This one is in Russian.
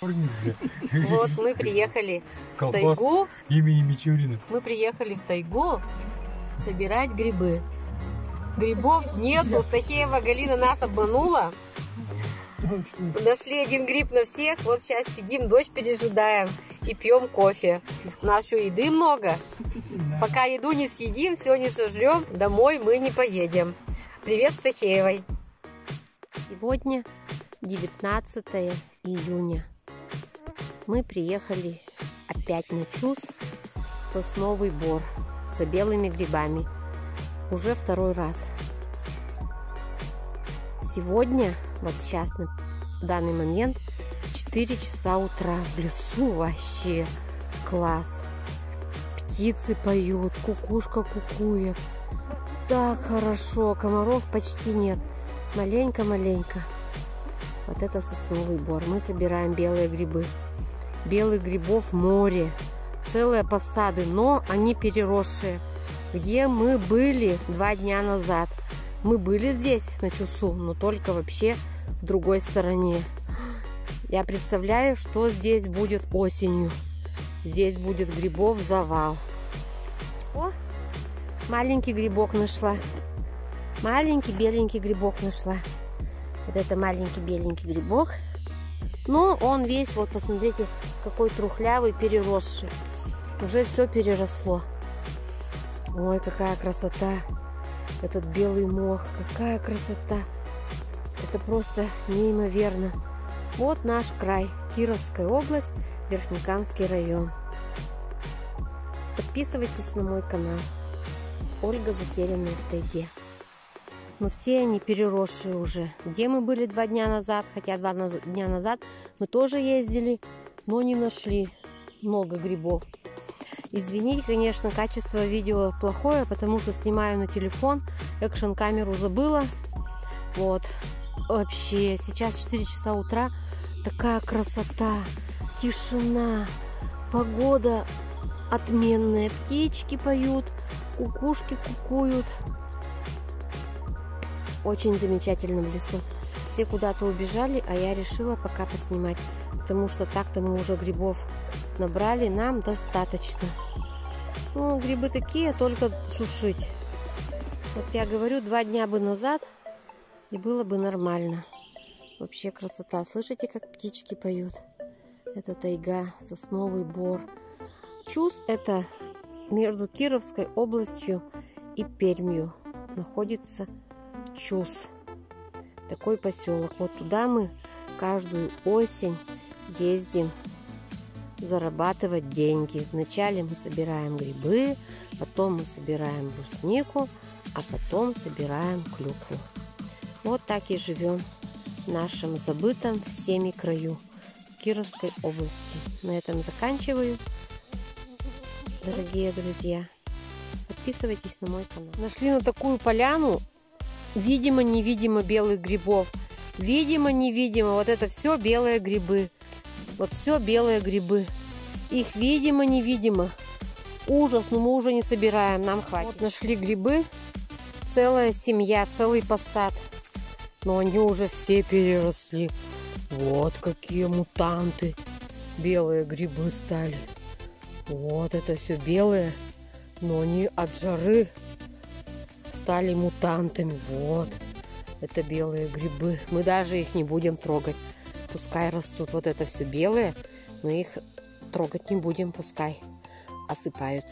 Вот мы приехали в тайгу. имени Мичурина. Мы приехали в тайгу собирать грибы. Грибов нету. Стахеева Галина нас обманула. Нашли один гриб на всех. Вот сейчас сидим, дождь пережидаем и пьем кофе. У нас еще еды много. Пока еду не съедим, все не сожрем, домой мы не поедем. Привет Стахеевой. Сегодня 19 июня. Мы приехали опять на Чус Сосновый Бор за белыми грибами. Уже второй раз. Сегодня, вот сейчас, на данный момент, 4 часа утра в лесу вообще класс. Птицы поют, кукушка кукует. Так хорошо, комаров почти нет. Маленько-маленько. Вот это сосновый бор. Мы собираем белые грибы. Белых грибов море. Целые посады, но они переросшие. Где мы были два дня назад. Мы были здесь, на Чусу, но только вообще в другой стороне. Я представляю, что здесь будет осенью. Здесь будет грибов завал. О, маленький грибок нашла. Маленький беленький грибок нашла. Вот это маленький беленький грибок. Но он весь, вот посмотрите, какой трухлявый, переросший. Уже все переросло. Ой, какая красота. Этот белый мох, какая красота. Это просто неимоверно. Вот наш край, Кировская область, Верхнекамский район. Подписывайтесь на мой канал. Ольга Затерянная в тайге. Но все они переросшие уже. Где мы были два дня назад, хотя два дня назад мы тоже ездили, но не нашли много грибов. Извините, конечно, качество видео плохое, потому что снимаю на телефон, экшен камеру забыла. Вот. Вообще, сейчас 4 часа утра, такая красота, тишина, погода отменная, птички поют, кукушки кукуют. Очень замечательно в лесу. Все куда-то убежали, а я решила пока поснимать, потому что так-то мы уже грибов набрали, нам достаточно. Ну, грибы такие, только сушить. Вот я говорю, два дня бы назад, и было бы нормально. Вообще красота. Слышите, как птички поют? Это тайга, сосновый бор. Чус – это между Кировской областью и Пермью находится Чус. Такой поселок. Вот туда мы каждую осень ездим зарабатывать деньги. Вначале мы собираем грибы, потом мы собираем бруснику, а потом собираем клюкву. Вот так и живем в нашем забытом всеми краю Кировской области. На этом заканчиваю. Дорогие друзья, подписывайтесь на мой канал. Нашли на такую поляну, видимо-невидимо белых грибов. Видимо-невидимо, вот это все белые грибы. Вот все белые грибы. Их видимо-невидимо. Ужас, но мы уже не собираем, нам хватит. Вот нашли грибы, целая семья, целый посад. Но они уже все переросли. Вот какие мутанты. Белые грибы стали. Вот это все белые, но они от жары стали мутантами. Вот, это белые грибы. Мы даже их не будем трогать. Пускай растут вот это все белые, мы их трогать не будем, пускай осыпаются.